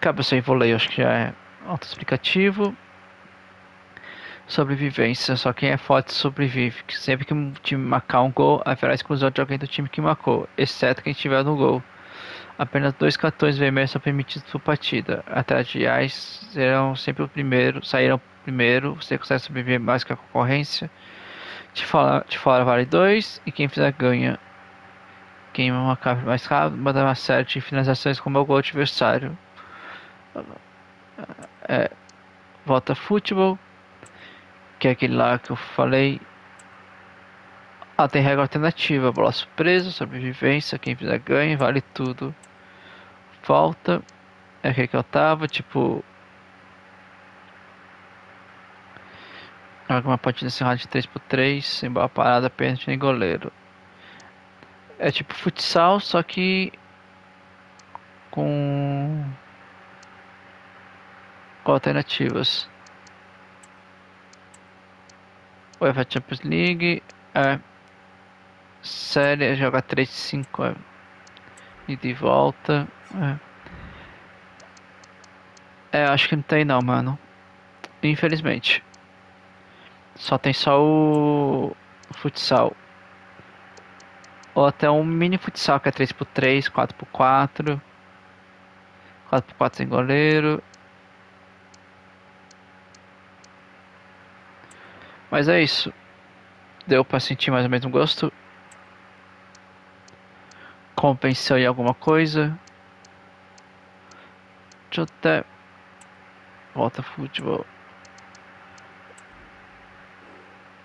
Cabe sem voleio, acho que já é autoexplicativo. Sobrevivência, só quem é forte sobrevive. Sempre que um time marcar um gol, haverá exclusão de alguém do time que marcou, exceto quem estiver no gol. Apenas dois cartões vermelhos são permitidos por partida. Atrás serão sempre o primeiro, saíram primeiro, você consegue sobreviver mais que a concorrência. De fora, de fora vale 2 e quem fizer ganha. Quem marcar mais rápido manda mais certo em finalizações como é o gol adversário. É, volta futebol, que é aquele lá que eu falei. Ah, tem regra alternativa, bola surpresa, sobrevivência, quem fizer ganha, vale tudo. Volta, é aquele que eu tava, tipo Uma partida encerrada de 3x3, sem bola parada, pênalti nem goleiro. É tipo futsal, só que com, com alternativas. UEFA Champions League é série jogar 3 5 é e de volta. É. é, acho que não tem não, mano. Infelizmente. Só tem só o futsal. Ou até um mini futsal que é 3x3, 4x4. 4x4 sem goleiro. Mas é isso. Deu pra sentir mais ou menos um gosto. Compensou em alguma coisa. Deixa eu até. Volta futebol.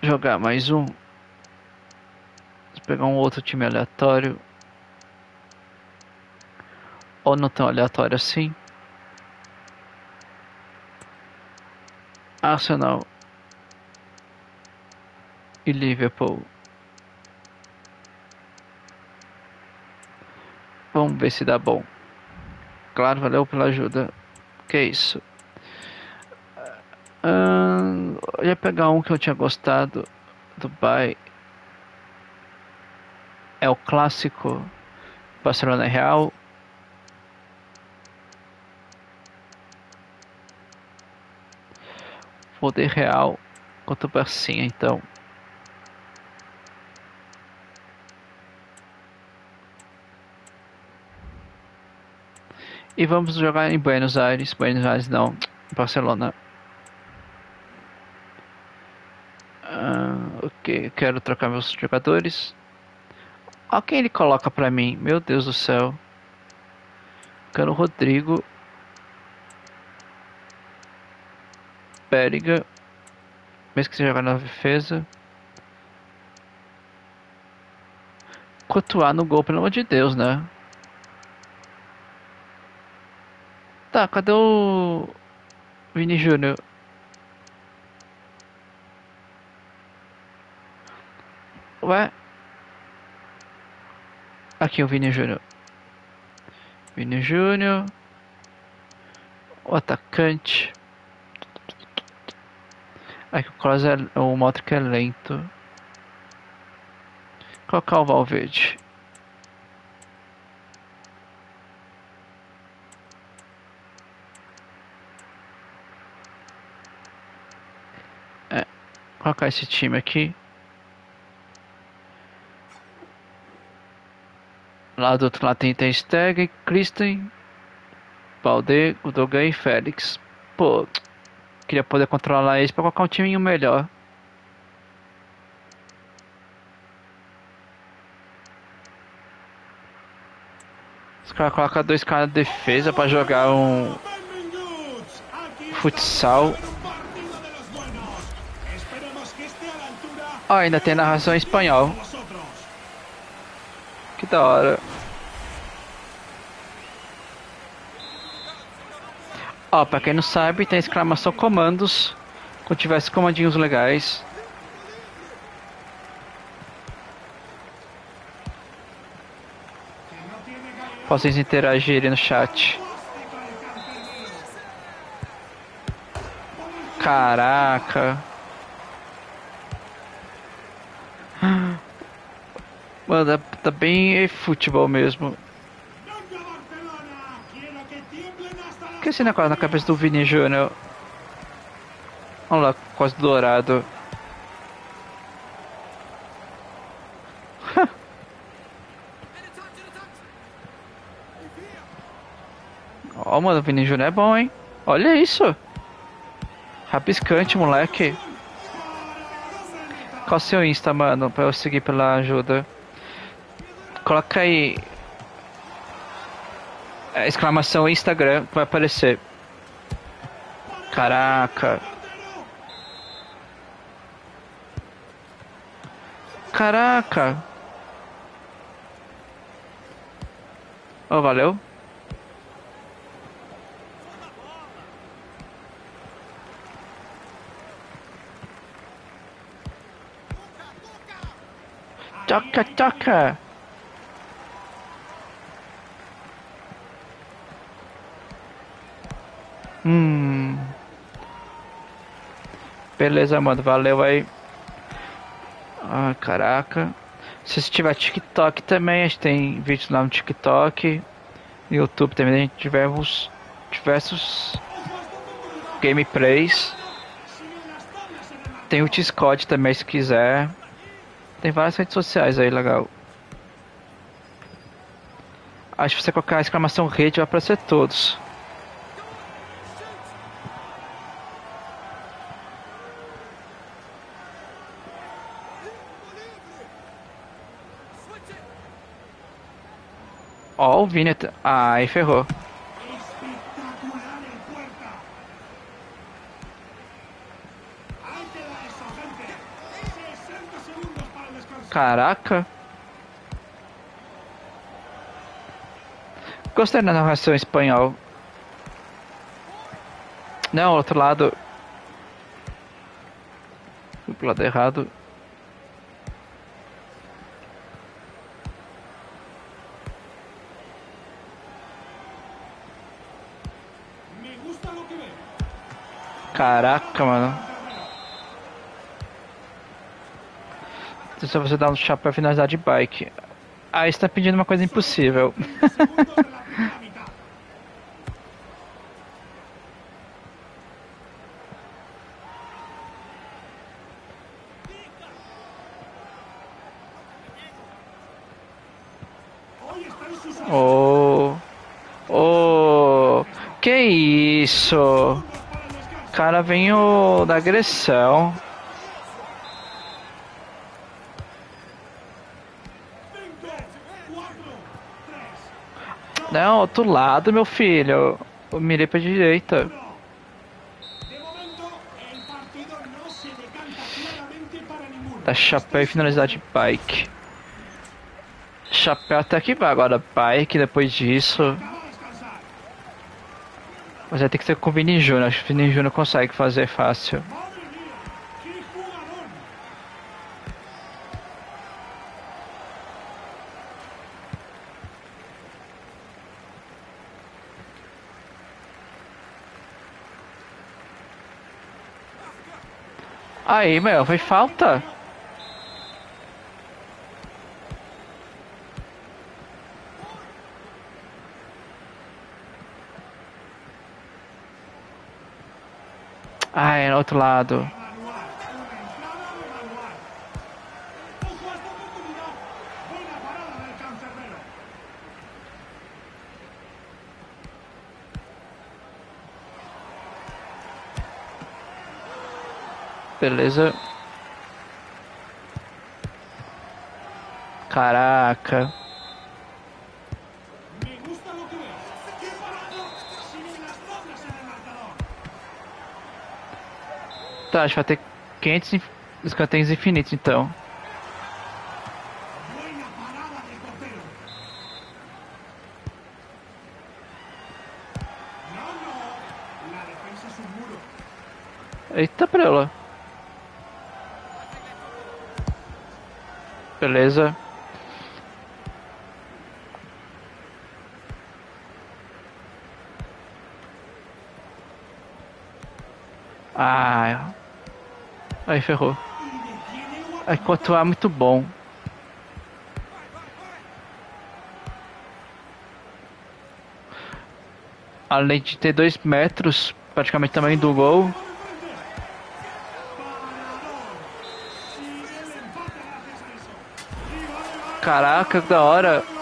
Jogar mais um. Vou pegar um outro time aleatório. Ou não tão aleatório assim. Arsenal e Liverpool. Vamos ver se dá bom. Claro, valeu pela ajuda. Que isso? Uh, eu ia pegar um que eu tinha gostado. Dubai. É o clássico Barcelona Real. Poder Real contra o Barcinha, então. E vamos jogar em Buenos Aires. Buenos Aires não, Barcelona. Uh, ok, quero trocar meus jogadores. Olha quem ele coloca pra mim. Meu Deus do céu. Quero o Rodrigo. Périga. Mesmo que você jogar na defesa. Cotuar no gol, pelo amor de Deus, né? Tá, cadê o Vini Júnior? Ué? Aqui o Vini Júnior. Vini Júnior. O atacante. Aqui o Cross é. O Motric é lento. Colocar o Valverde. Colocar esse time aqui. Lá do outro lado tem Ter Stegen, Christen, Balde, Gudogan e Félix. Pô, queria poder controlar eles para colocar um time melhor. Os caras colocam dois caras de defesa para jogar um futsal Ainda tem narração em espanhol. Que da hora. Ó, oh, pra quem não sabe, tem exclamação comandos. Quando tivesse comandinhos legais. Vocês interagirem no chat. Caraca. Mano, tá, tá bem futebol mesmo. Que é esse negócio na cabeça do Vini Júnior? Olha lá, quase dourado. Ó, oh, mano, o Vini Júnior é bom, hein? Olha isso. Rabiscante, moleque. Qual seu Insta, mano, pra eu seguir pela ajuda? Coloca aí. A exclamação Instagram que vai aparecer. Caraca. Caraca. Oh, valeu. Toca, toca. Hum. Beleza, mano. Valeu aí. Ah, caraca. Se você tiver TikTok também, a gente tem vídeos lá no TikTok. YouTube também a gente tivemos diversos gameplays. tem o Discord também, se quiser. Tem várias redes sociais aí, legal. Acho que você colocar a exclamação rede vai aparecer todos. Para el descanso. Caraca. Gostei da narração espanhol. Não, outro lado. Fui pro lado errado. Me gusta lo que veo. Caraca, mano. Se você dar um chapéu finalizar de bike. Aí você tá pedindo uma coisa impossível. Segundos de la primera mitad. Hoy está en sus Oh. Oh. Que isso? para el veio da agressão. Não, outro lado, meu filho. Eu mirei pra direita. Dá chapéu e finalizar de bike. Chapéu até que vai, agora bike depois disso. Mas vai ter que ser com o Vini Júnior. Acho que o Vini Júnior consegue fazer fácil. Aí, meu, foi falta. Ai, no outro lado. Manual, una entrada de manual. Ojo a esta oportunidad. Buena parada del cancerbero. Beleza. Caraca. Tá, acho que vai ter 500 inf- escanteios infinitos então. Eita prela. Beleza. Ah. Aí ferrou. Aí Courtois é muito bom. Além de ter dois metros, praticamente tamanho do gol, Caraca, que da hora.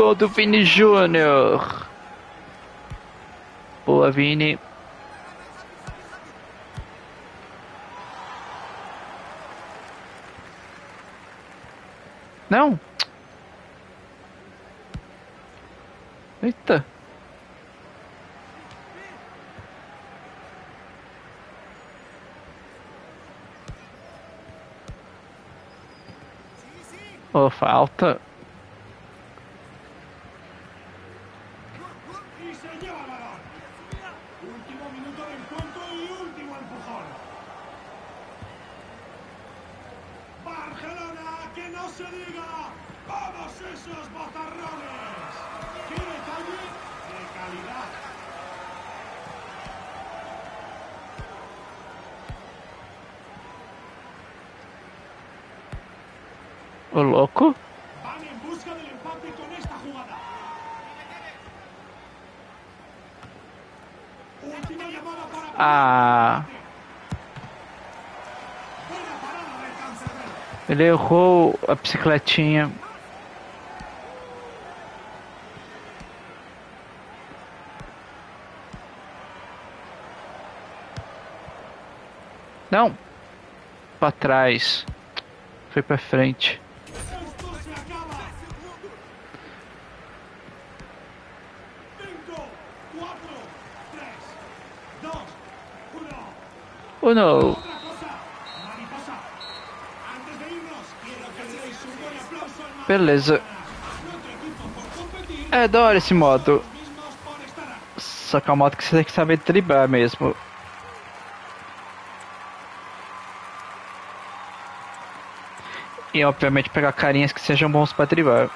Gol do Vini Júnior. Boa, Vini. Não. Eita. Oh, falta. Ele errou a bicicletinha. Não. Pra trás. Foi pra frente. Esto se acaba. Cinco, cuatro, tres, dos, uno. Oh não. Otra cosa, mariposa. Antes de irnos, quiero que le deis un buen aplauso al Beleza. É esse modo. Só que é um modo que você tem que saber driblar mesmo. E obviamente pegar carinhas que sejam bons pra driblar.